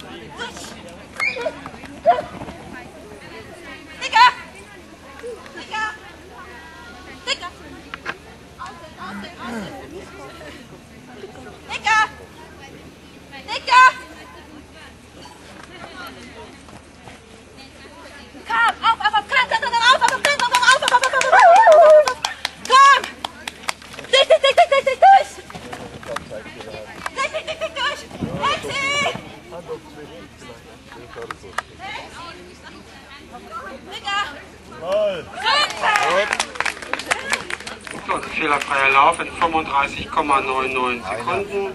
Kom! Tik, tik, tik, tik, tik, tik! So, fehlerfreier Lauf in 35,99 Sekunden.